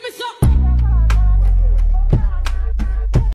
Give me some.